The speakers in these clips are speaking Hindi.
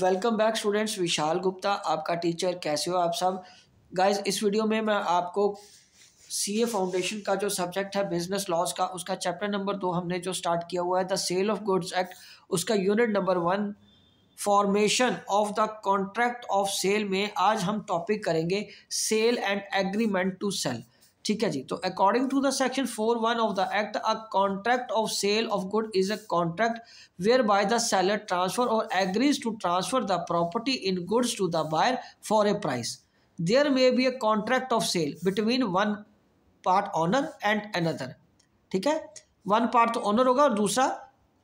Welcome back students Vishal Gupta आपका टीचर कैसे हो आप सब गाइस इस वीडियो में मैं आपको सीए फाउंडेशन का जो सब्जेक्ट है बिजनेस लॉस का उसका चैप्टर नंबर दो हमने जो स्टार्ट किया हुआ है the sale of goods act उसका unit number one formation of the contract of sale में आज हम टॉपिक करेंगे sale and agreement to sell ठीक है जी तो according to the section four one of the act a contract of sale of good is a contract whereby the seller transfer or agrees to transfer the property in goods to the buyer for a price there may be a contract of sale between one part owner and another ठीक है वन पार्ट तो ऑनर होगा और दूसरा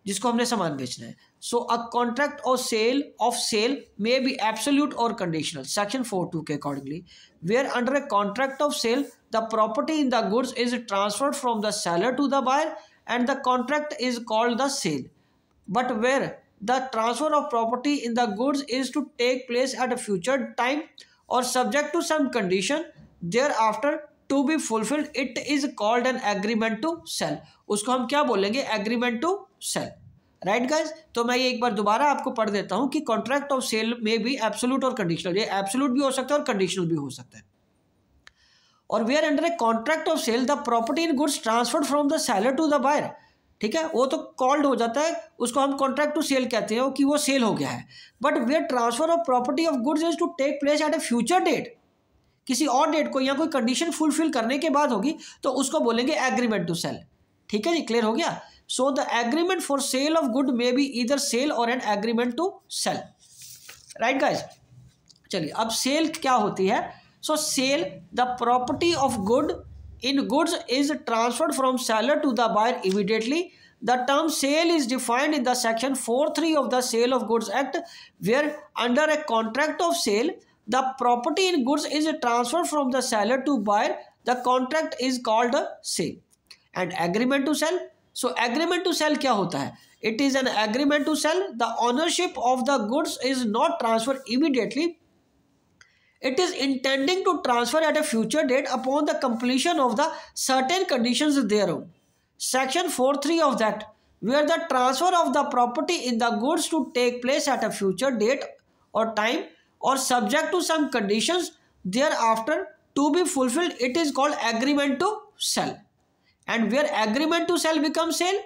जिसको हमने सामान बेचना है so a contract or sale of sale may be absolute or conditional section four two के accordingly where under a contract of sale the property in the goods is transferred from the seller to the buyer and the contract is called the sale but where the transfer of property in the goods is to take place at a future time or subject to some condition there after to be fulfilled it is called an agreement to sell उसको हम क्या बोलेंगे agreement to sell right guys तो मैं ये एक बार दोबारा आपको पढ़ देता हूँ कि कॉन्ट्रैक्ट ऑफ सेल में भी एब्सोलूट और कंडीशनल ये एब्सोलूट भी हो सकता है और कंडीशनल भी हो सकता है और we are under a contract of sale the property in goods transferred from the seller to the buyer ठीक है वो तो कॉल्ड हो जाता है उसको हम कॉन्ट्रैक्ट टू सेल कहते हैं कि वो सेल हो गया है but where transfer of property of goods is to take place at a future date किसी और डेट को या कोई कंडीशन फुलफिल करने के बाद होगी तो उसको बोलेंगे एग्रीमेंट टू सेल ठीक है जी क्लियर हो गया So the agreement for sale of good may be इधर सेल और an agreement to sale right guys चलिए अब सेल क्या होती है So sale, the property of good in goods is transferred from seller to the buyer immediately. The term sale is defined in the section 4.3 of the Sale of Goods Act where under a contract of sale, the property in goods is transferred from the seller to buyer. The contract is called a sale. And agreement to sell. So agreement to sell क्या होता है it is an agreement to sell the ownership of the goods is not transfer immediately it is intending to transfer at a future date upon the completion of the certain condition their own section four three of that are the transfer of the property in the goods to take place at a future date और टाइम और subject to some condition thereafter to be fulfilled it is called agreement to sell and where agreement to sell becomes sale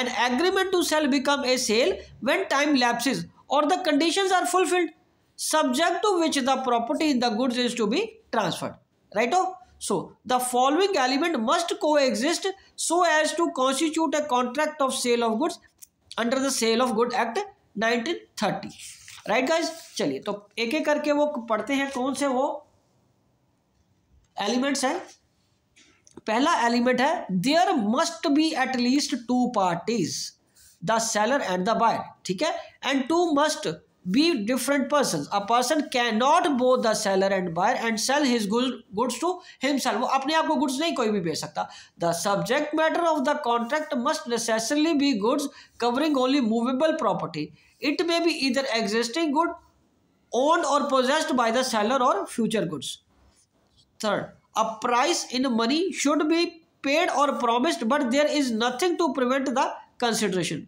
an agreement to sell become a sale when time lapses or the conditions are fulfilled subject to which the property in the goods is to be transferred right oh so the following element must coexist so as to constitute a contract of sale of goods under the sale of good act 1930 right guys चलिए तो एक एक करके वो पढ़ते हैं कौन से वो elements हैं पहला एलिमेंट है there must be at least two parties the seller and the buyer ठीक है and two must be different person a person cannot be the seller and buyer and sell his goods to himself वो अपने आप को गुड्स नहीं कोई भी बेच सकता the subject matter of the contract must necessarily be goods covering only movable property it may be either existing good owned or possessed by the seller or future goods third a price in money should be paid or promised but there is nothing to prevent the consideration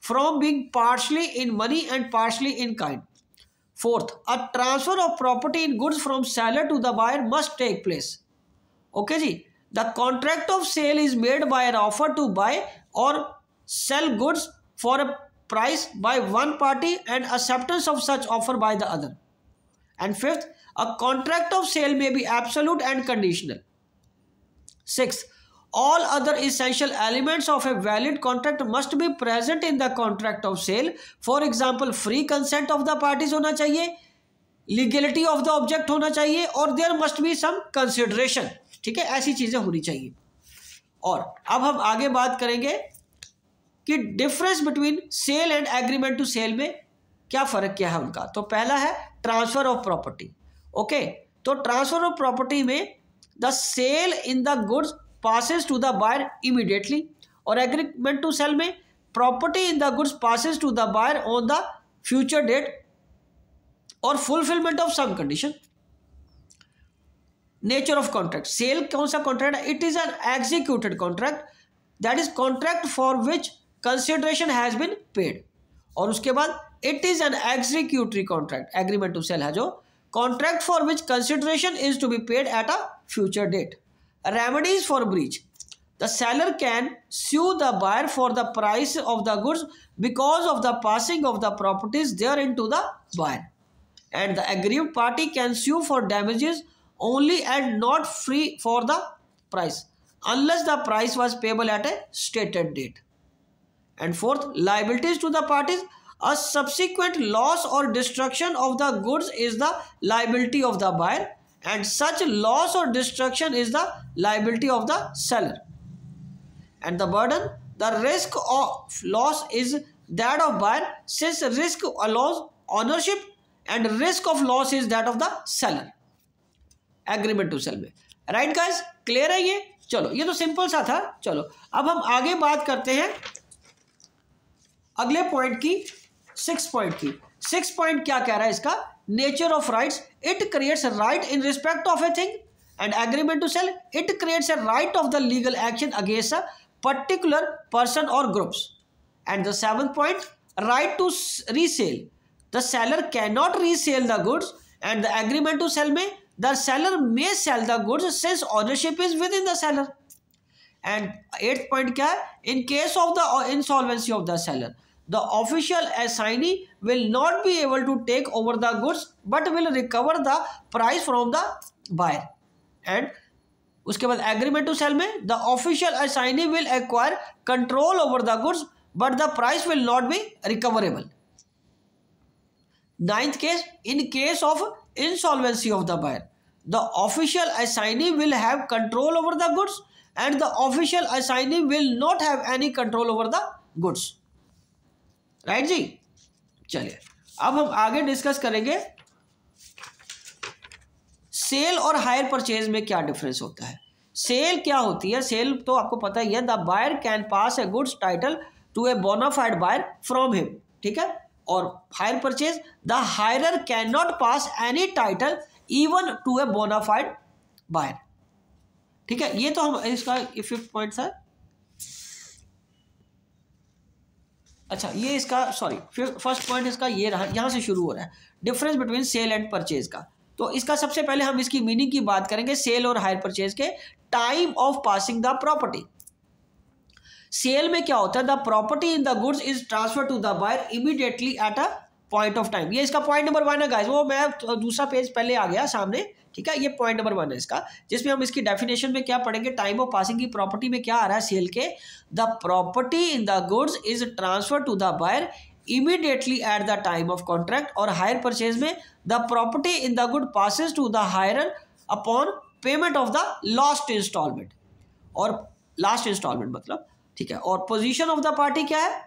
from being partially in money and partially in kind. Fourth, a transfer of property in goods from seller to the buyer must take place. Okay, ji. The contract of sale is made by an offer to buy or sell goods for a price by one party and acceptance of such offer by the other. And fifth, a contract of sale में भी absolute and conditional six all other essential elements of a valid contract must be present in the contract of sale for example free consent of the parties होना चाहिए लीगलिटी ऑफ द ऑब्जेक्ट होना चाहिए और there must be some consideration ठीक है ऐसी चीजें होनी चाहिए और अब हम आगे बात करेंगे कि difference between sale and agreement to sell में क्या फर्क क्या है उनका तो पहला है ट्रांसफर ऑफ प्रॉपर्टी ओके तो ट्रांसफर ऑफ प्रॉपर्टी में the sale in the goods passes to the buyer immediately और एग्रीमेंट टू सेल में property in the goods passes to the buyer on the future date or fulfilment of some condition nature of contract sale कौन सा कॉन्ट्रैक्ट है it is an executed contract that is contract for which consideration has been paid और उसके बाद it is an executory contract agreement to sell है जो contract for which consideration is to be paid at a future date. Remedies for breach. The seller can sue the buyer for the price of the goods because of the passing of the properties therein to the buyer. And the aggrieved party can sue for damages only and not free for the price unless the price was payable at a stated date. And fourth, liabilities to the parties a subsequent loss or destruction of the goods is the liability of the buyer and such loss or destruction is the liability of the seller and the burden the risk of loss is that of buyer since risk allows ownership and risk of loss is that of the seller agreement to sell में राइट गाइज क्लियर है ये चलो ये तो सिंपल सा था चलो अब हम आगे बात करते हैं अगले पॉइंट की सिक्स पॉइंट की सिक्स पॉइंट क्या कह रहा है इसका nature of rights it creates right in respect of a thing and agreement to sell it creates a right of the legal action against a particular person or groups and the seven point right to resell the seller can cannot resell the goods and the agreement to sell में the seller may sell the goods since ownership is within the seller and eighth point क्या है in case of the insolvency of the seller The official assignee will not be able to take over the goods but will recover the price from the buyer. And उसके बाद agreement to sell में the official assignee will acquire control over the goods but the price will not be recoverable. Ninth case, in case of insolvency of the buyer, the official assignee will have control over the goods and the official assignee will not have any control over the goods. Right जी चलिए अब हम आगे डिस्कस करेंगे सेल और हायर परचेज में क्या डिफरेंस होता है सेल क्या होती है सेल तो आपको पता ही है the buyer can pass a goods title to a bona fide buyer from him ठीक है और hire purchase the hirer can not pass any title even to a bona fide buyer ठीक है ये तो हम इसका फिफ्थ पॉइंट था अच्छा ये इसका सॉरी फर्स्ट पॉइंट इसका ये रहा यहाँ से शुरू हो रहा है difference between sale and purchase का तो इसका सबसे पहले हम इसकी मीनिंग की बात करेंगे सेल और हायर परचेज के time of passing the property sale में क्या होता है the property in the goods is transfer to the buyer immediately at a point of time ये इसका पॉइंट नंबर वन है गाइस वो मैं दूसरा पेज पहले आ गया सामने ठीक है ये पॉइंट नंबर वन है इसका जिसमें हम इसकी डेफिनेशन में क्या पढ़ेंगे टाइम ऑफ पासिंग की प्रॉपर्टी में क्या आ रहा है सेल के the property in the goods is transfer to the buyer immediately at the time of contract और हायर परचेज में the property in the good passes to the hirer upon payment of the last instalment और लास्ट इंस्टॉलमेंट मतलब ठीक है और पोजिशन ऑफ द पार्टी क्या है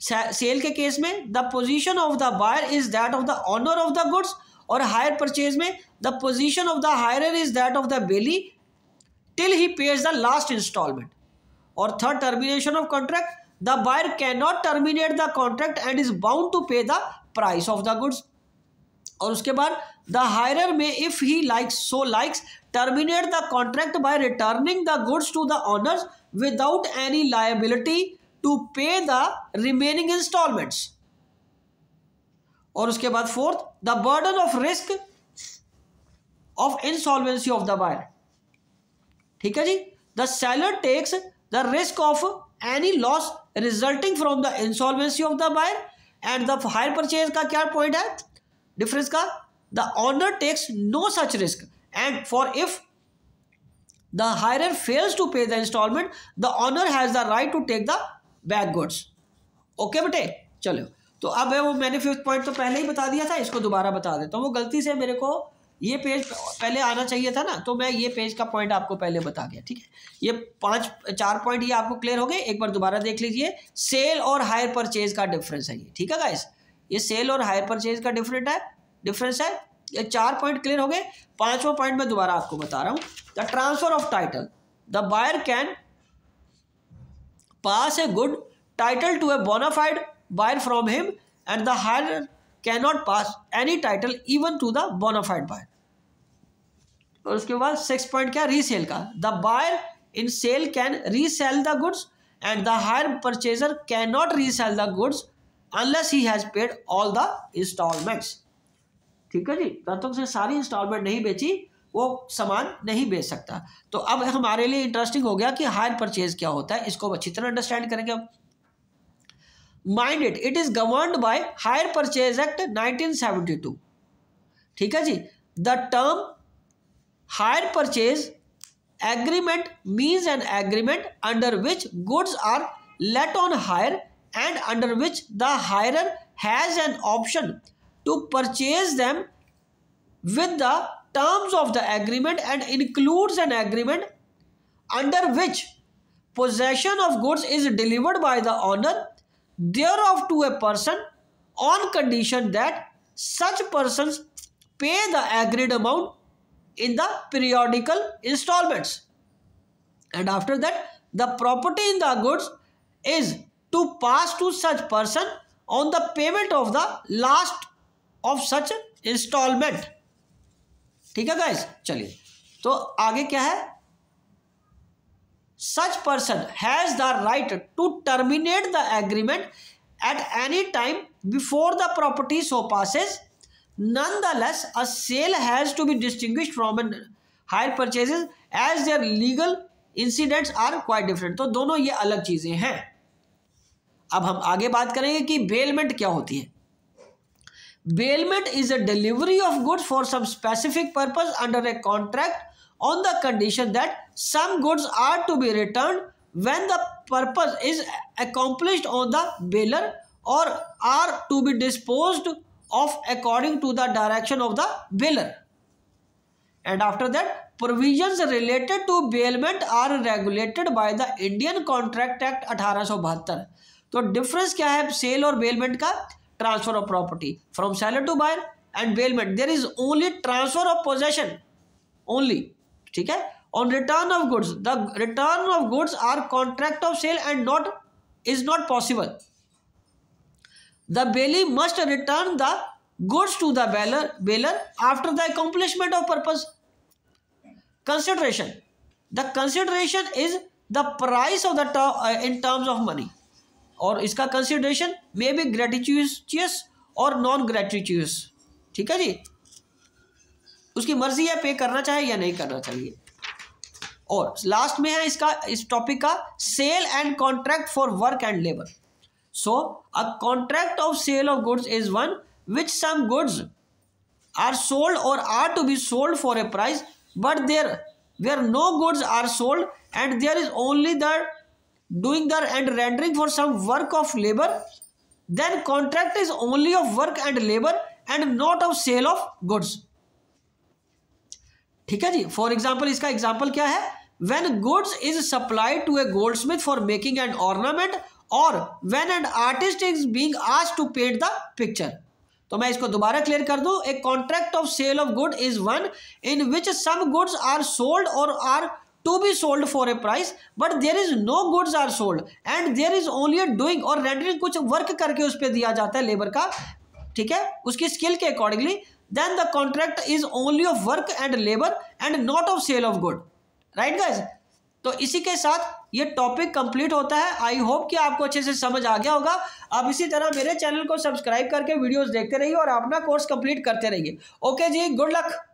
सेल के केस में the position of the buyer is that of the owner of the goods और हायर परचेज में the position of the hirer is that of the bailee till he pays the last instalment और third termination of contract the buyer can not terminate the contract and is bound to pay the price of the goods और उसके बाद द हायर में if he likes so likes terminate the contract by returning the goods to the owners without any liability to pay the remaining instalments और उसके बाद fourth the burden of risk of insolvency of the buyer ठीक है जी the seller takes the risk of any loss resulting from the insolvency of the buyer and the hire purchase का क्या पॉइंट है डिफरेंस का the owner takes no such risk and for if the hirer fails to pay the instalment the owner has the right to take the backwards okay बेटे चलो तो अब है वो मैंने फिफ्थ पॉइंट तो पहले ही बता दिया था इसको दोबारा बता देता हूँ वो गलती से मेरे को ये पेज पहले आना चाहिए था ना तो मैं ये पेज का पॉइंट आपको पहले बता गया ठीक है ये पांच चार पॉइंट ये आपको क्लियर हो गए एक बार दोबारा देख लीजिए सेल और हायर परचेज का डिफरेंस है ये ठीक है गाइस ये सेल और हायर परचेज का डिफरेंट है डिफरेंस है ये चार पॉइंट क्लियर हो गए पांचवा पॉइंट मैं दोबारा आपको बता रहा हूँ the transfer of title the buyer can pass a good title to a bona fide buyer from him and the can cannot pass any title even to the bona fide buyer. और उसके बाद सिक्स पॉइंट क्या रीसेल का the buyer in sale can resale the goods and the hire purchaser can not resale the goods unless he has paid all the instalments ठीक है जी तब तक उसने सारी इंस्टॉलमेंट नहीं बेची वो सामान नहीं बेच सकता तो अब हमारे लिए इंटरेस्टिंग हो गया कि हायर परचेज क्या होता है इसको अच्छी तरह अंडरस्टैंड करेंगे हम mind it it is govern by hire purchase act 1972 ठीक है जी the term hire purchase agreement means an agreement under which goods are let on hire and under which the hirer has an option to purchase them with the terms of the agreement and includes an agreement under which possession of goods is delivered by the owner thereof to a person on condition that such persons pay the agreed amount in the periodical installments and after that the property in the goods is to pass to such person on the payment of the last of such installment ठीक है गैस चलिए तो आगे क्या है such person has the right to terminate the agreement at any time before the property so passes nonetheless a sale has to be distinguish from an hire purchase as their legal incidents are quite different तो दोनों ये अलग चीज़ें हैं अब हम आगे बात करेंगे कि बेलमेंट क्या होती है bailment is a delivery of goods for some specific purpose under a contract on the condition that some goods are to be returned when the purpose is accomplished on the bailer or are to be disposed of according to the direction of the bailer and after that provisions related to bailment are regulated by the Indian Contract Act 1872 तो डिफरेंस क्या है सेल और बेलमेंट का transfer of property from seller to buyer and bailment there is only transfer of possession only ठीक है on return of goods the return of goods are contract of sale and not is not possible the bailey must return the goods to the bailor bailor after the accomplishment of purpose consideration the consideration is the price of the ter uh, in terms of money और इसका कंसिडरेशन मे बी ग्रेटिचुअस और नॉन ग्रेटिचुअस ठीक है जी उसकी मर्जी है पे करना चाहे या नहीं करना चाहिए और लास्ट में है इसका इस टॉपिक का sale and contract for work and labour so a contract of sale of goods is one which some goods are sold और are to be sold for a price but there were no goods are sold and there is only the doing their and rendering for some work of labor then contract is only of work and labor and not of sale of goods ठीक है जी फॉर एग्जाम्पल इसका एग्जाम्पल क्या है when goods is supplied to a goldsmith for making and ornament और when and artist is being आज टू पेंट द पिक्चर तो मैं इसको दोबारा क्लियर कर दू a contract of sale of good is one in which some goods are sold और are to be sold for a price but there is no goods are sold and there is only a doing or rendering kuch work karke us pe diya jata hai labor ka theek hai uski skill ke accordingly then the contract is only of work and labor and not of sale of good right guys तो इसी के साथ ये टॉपिक कंप्लीट होता है आई होप कि आपको अच्छे से समझ आ गया होगा आप इसी तरह मेरे चैनल को सब्सक्राइब करके वीडियोस देखते रहिए और अपना कोर्स कंप्लीट करते रहिए ओके जी गुड लक